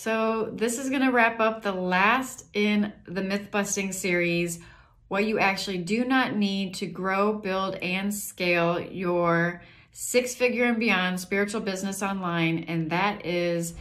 So, this is going to wrap up the last in the myth busting series what you actually do not need to grow, build, and scale your six figure and beyond spiritual business online. And that is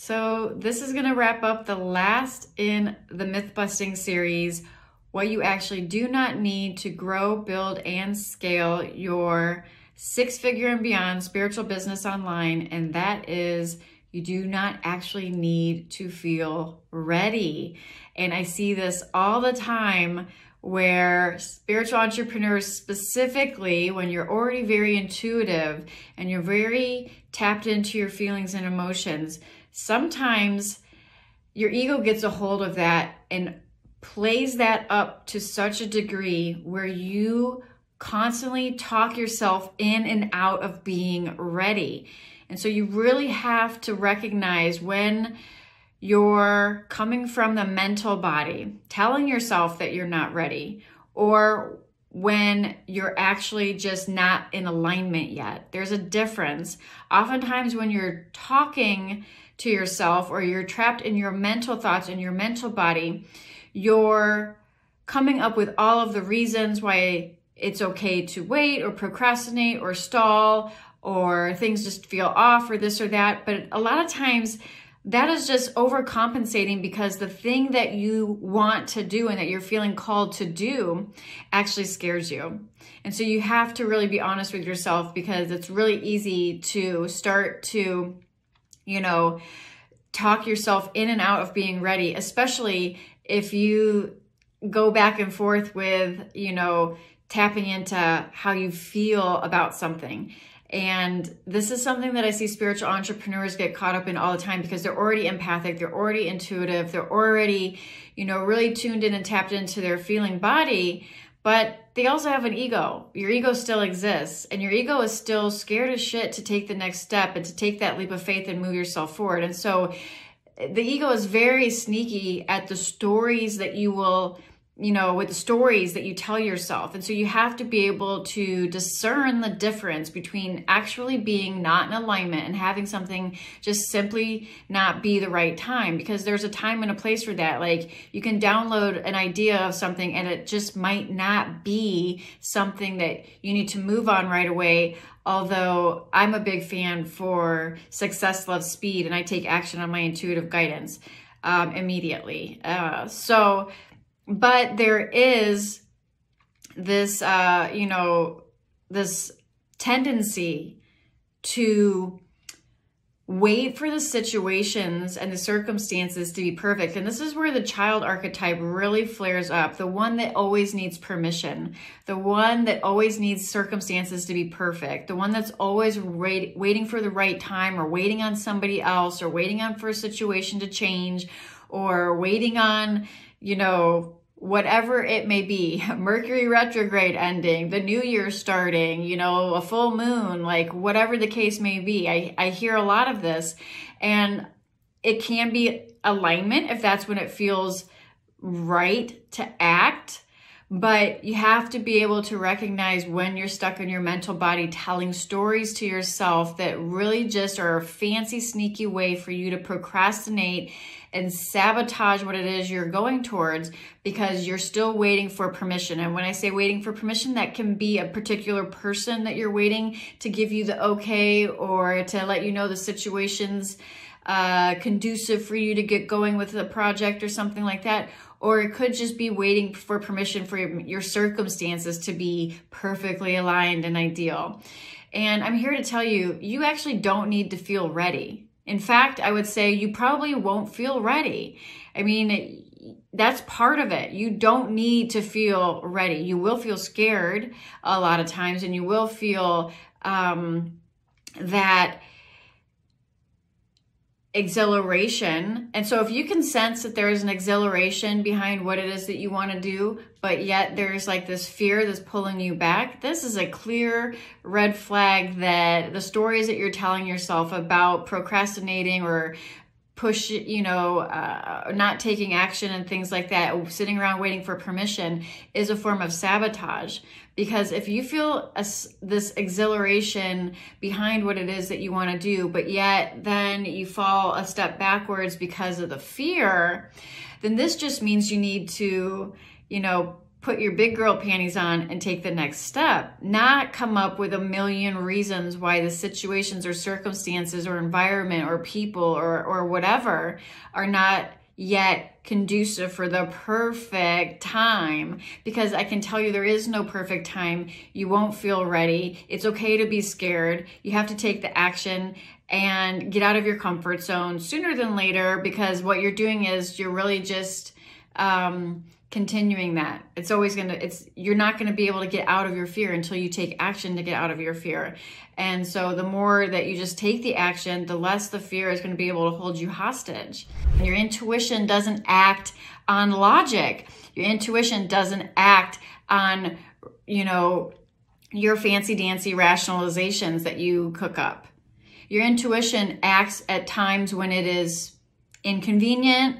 So this is gonna wrap up the last in the myth busting series, what you actually do not need to grow, build, and scale your six figure and beyond spiritual business online. And that is you do not actually need to feel ready. And I see this all the time where spiritual entrepreneurs specifically when you're already very intuitive and you're very tapped into your feelings and emotions sometimes your ego gets a hold of that and plays that up to such a degree where you constantly talk yourself in and out of being ready. And so you really have to recognize when you're coming from the mental body, telling yourself that you're not ready, or when you're actually just not in alignment yet. There's a difference. Oftentimes, when you're talking to yourself or you're trapped in your mental thoughts in your mental body, you're coming up with all of the reasons why it's okay to wait or procrastinate or stall or things just feel off or this or that. But a lot of times, that is just overcompensating because the thing that you want to do and that you're feeling called to do actually scares you. And so you have to really be honest with yourself because it's really easy to start to you know, talk yourself in and out of being ready, especially if you go back and forth with, you know, tapping into how you feel about something. And this is something that I see spiritual entrepreneurs get caught up in all the time because they're already empathic, they're already intuitive, they're already, you know, really tuned in and tapped into their feeling body. But they also have an ego. Your ego still exists, and your ego is still scared as shit to take the next step and to take that leap of faith and move yourself forward. And so the ego is very sneaky at the stories that you will you know, with the stories that you tell yourself. And so you have to be able to discern the difference between actually being not in alignment and having something just simply not be the right time because there's a time and a place for that. Like you can download an idea of something and it just might not be something that you need to move on right away. Although I'm a big fan for success loves speed and I take action on my intuitive guidance um, immediately. Uh, so, but there is this, uh, you know, this tendency to wait for the situations and the circumstances to be perfect. And this is where the child archetype really flares up. The one that always needs permission, the one that always needs circumstances to be perfect, the one that's always wait, waiting for the right time or waiting on somebody else or waiting on for a situation to change or waiting on, you know, whatever it may be mercury retrograde ending the new year starting you know a full moon like whatever the case may be i i hear a lot of this. And it can be alignment if that's when it feels right to act but you have to be able to recognize when you're stuck in your mental body telling stories to yourself that really just are a fancy sneaky way for you to procrastinate and sabotage what it is you're going towards because you're still waiting for permission. And when I say waiting for permission, that can be a particular person that you're waiting to give you the okay or to let you know the situation's uh, conducive for you to get going with the project or something like that. Or it could just be waiting for permission for your circumstances to be perfectly aligned and ideal. And I'm here to tell you, you actually don't need to feel ready. In fact, I would say you probably won't feel ready. I mean, that's part of it. You don't need to feel ready. You will feel scared a lot of times, and you will feel um, that exhilaration. And so if you can sense that there is an exhilaration behind what it is that you want to do, but yet there's like this fear that's pulling you back, this is a clear red flag that the stories that you're telling yourself about procrastinating or push, you know, uh, not taking action and things like that, sitting around waiting for permission is a form of sabotage. Because if you feel a, this exhilaration behind what it is that you want to do, but yet then you fall a step backwards because of the fear, then this just means you need to, you know, put your big girl panties on and take the next step, not come up with a million reasons why the situations or circumstances or environment or people or, or whatever are not yet conducive for the perfect time because I can tell you there is no perfect time. You won't feel ready. It's okay to be scared. You have to take the action and get out of your comfort zone sooner than later because what you're doing is you're really just um, continuing that. It's always going to, it's, you're not going to be able to get out of your fear until you take action to get out of your fear. And so the more that you just take the action, the less the fear is going to be able to hold you hostage. And your intuition doesn't act on logic. Your intuition doesn't act on, you know, your fancy dancy rationalizations that you cook up. Your intuition acts at times when it is inconvenient,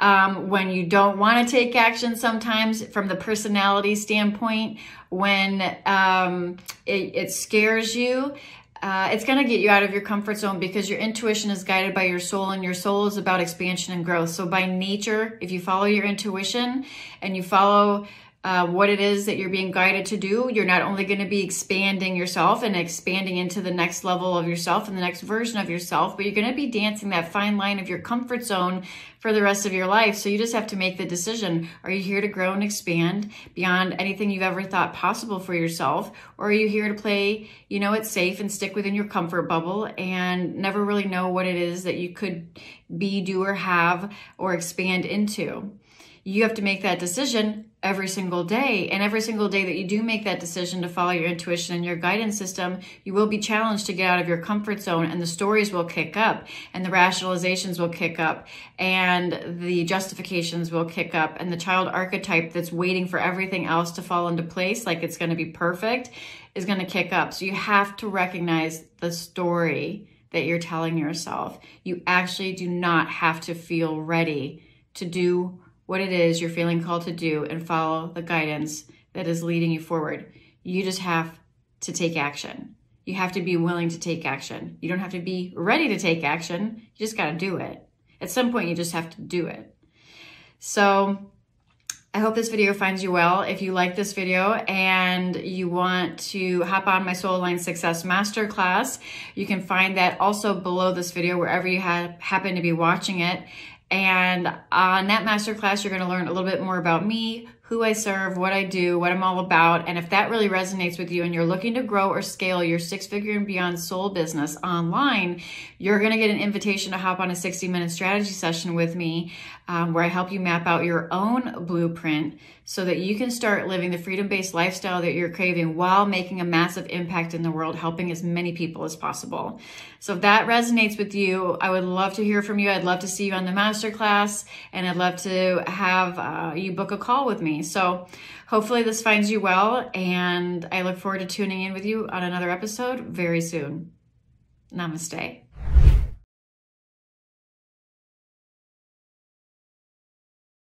um, when you don't want to take action sometimes from the personality standpoint, when um, it, it, scares you. Uh, it's going to get you out of your comfort zone because your intuition is guided by your soul and your soul is about expansion and growth. So by nature, if you follow your intuition and you follow uh, what it is that you're being guided to do, you're not only going to be expanding yourself and expanding into the next level of yourself and the next version of yourself, but you're going to be dancing that fine line of your comfort zone for the rest of your life. So you just have to make the decision. Are you here to grow and expand beyond anything you've ever thought possible for yourself? Or are you here to play, you know, it's safe and stick within your comfort bubble and never really know what it is that you could be, do, or have or expand into? You have to make that decision every single day. And every single day that you do make that decision to follow your intuition and your guidance system, you will be challenged to get out of your comfort zone and the stories will kick up and the rationalizations will kick up and the justifications will kick up and the child archetype that's waiting for everything else to fall into place like it's going to be perfect is going to kick up. So you have to recognize the story that you're telling yourself. You actually do not have to feel ready to do what it is you're feeling called to do and follow the guidance that is leading you forward. You just have to take action. You have to be willing to take action. You don't have to be ready to take action. You just got to do it. At some point, you just have to do it. So I hope this video finds you well. If you like this video and you want to hop on my Soul Aligned Success Masterclass, you can find that also below this video, wherever you happen to be watching it. And on that masterclass, you're going to learn a little bit more about me, who I serve, what I do, what I'm all about. And if that really resonates with you and you're looking to grow or scale your six figure and beyond soul business online, you're going to get an invitation to hop on a 60 minute strategy session with me um, where I help you map out your own blueprint so that you can start living the freedom based lifestyle that you're craving while making a massive impact in the world, helping as many people as possible. So if that resonates with you, I would love to hear from you. I'd love to see you on the masterclass and I'd love to have uh, you book a call with So hopefully this finds you well and I look forward to tuning in with you on another episode very soon. Namaste.